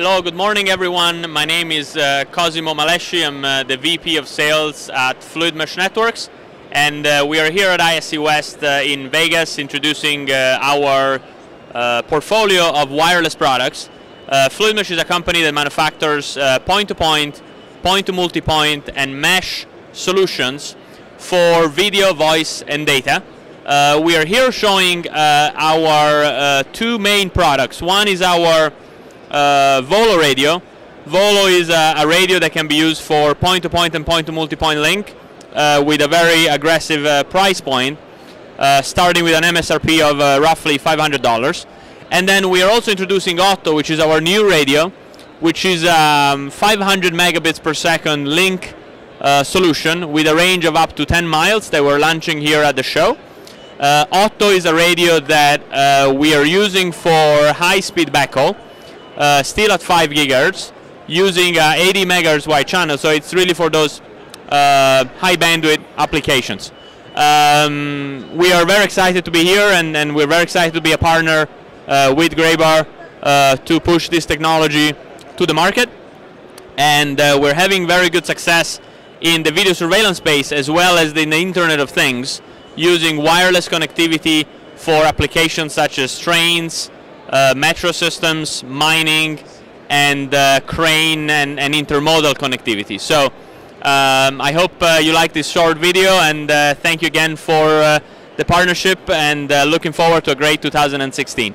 Hello, good morning everyone. My name is uh, Cosimo Malesci. I'm uh, the VP of Sales at Fluidmesh Networks. And uh, we are here at ISC West uh, in Vegas introducing uh, our uh, portfolio of wireless products. Fluidmesh is a company that manufactures point-to-point, point-to-multipoint, and mesh solutions for video, voice, and data. we are here showing our two main products. One is our uh, Volo radio. Volo is a, a, radio that can be used for point-to-point and point-to-multipoint link uh, with a very aggressive uh, price point, uh, starting with an MSRP of uh, roughly $500. And then we are also introducing Otto, which is our new radio, which is um, 500 megabits per second link uh, solution with a range of up to 10 miles that we're launching here at the show. Otto is a radio that we are using for high-speed backhaul uh, still at 5 gigahertz using uh, 80 megahertz wide channel. So it's really for those uh, high bandwidth applications. Um, we are very excited to be here and, and we're very excited to be a partner uh, with Graybar uh, to push this technology to the market. And uh, we're having very good success in the video surveillance space as well as in the Internet of Things using wireless connectivity for applications such as trains, metro systems, mining, and uh, crane and, and, intermodal connectivity. So um, I hope uh, you like this short video and uh, thank you again for uh, the partnership and uh, looking forward to a great 2016.